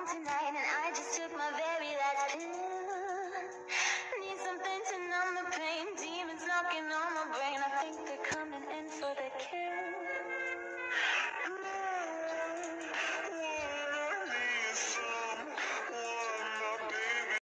home tonight and I just took my.